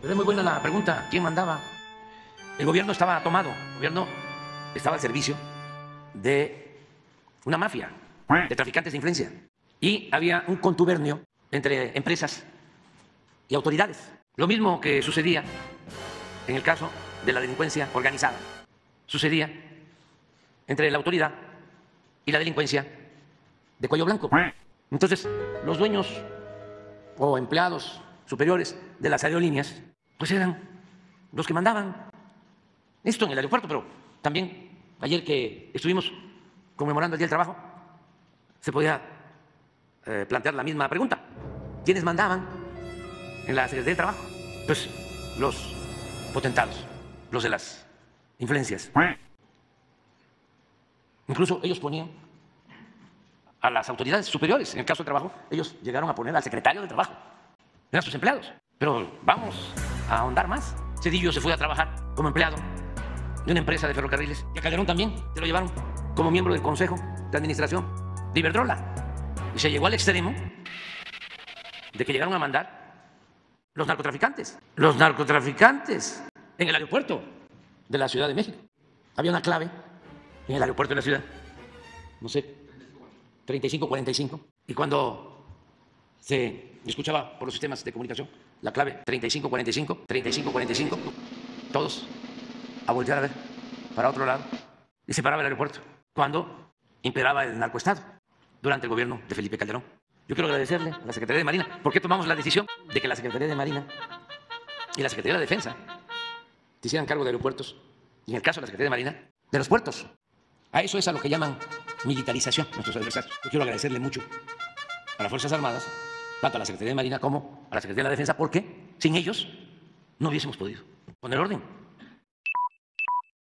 Pero es muy buena la pregunta, ¿quién mandaba? El gobierno estaba tomado, el gobierno estaba al servicio de una mafia de traficantes de influencia. Y había un contubernio entre empresas y autoridades. Lo mismo que sucedía en el caso de la delincuencia organizada. Sucedía entre la autoridad y la delincuencia de cuello blanco. Entonces, los dueños o empleados superiores de las aerolíneas, pues eran los que mandaban. Esto en el aeropuerto, pero también ayer que estuvimos conmemorando el Día del Trabajo, se podía eh, plantear la misma pregunta. ¿Quiénes mandaban en la Secretaría del Trabajo? Pues los potentados, los de las influencias. Incluso ellos ponían a las autoridades superiores, en el caso del trabajo, ellos llegaron a poner al secretario de trabajo, eran sus empleados. Pero vamos a ahondar más. Cedillo se fue a trabajar como empleado de una empresa de ferrocarriles y a Calderón también se lo llevaron como miembro del Consejo de Administración de Iberdrola. Y se llegó al extremo de que llegaron a mandar los narcotraficantes. Los narcotraficantes en el aeropuerto de la Ciudad de México. Había una clave en el aeropuerto de la ciudad, no sé, 3545. Y cuando se escuchaba por los sistemas de comunicación la clave 3545, 3545, todos a voltear a ver para otro lado y se paraba el aeropuerto cuando imperaba el narcoestado durante el gobierno de Felipe Calderón. Yo quiero agradecerle a la Secretaría de Marina. ¿Por qué tomamos la decisión de que la Secretaría de Marina y la Secretaría de Defensa se hicieran cargo de aeropuertos y en el caso de la Secretaría de Marina, de los puertos? A eso es a lo que llaman militarización nuestros adversarios. Yo quiero agradecerle mucho a las Fuerzas Armadas, tanto a la Secretaría de Marina como a la Secretaría de la Defensa, porque sin ellos no hubiésemos podido poner orden.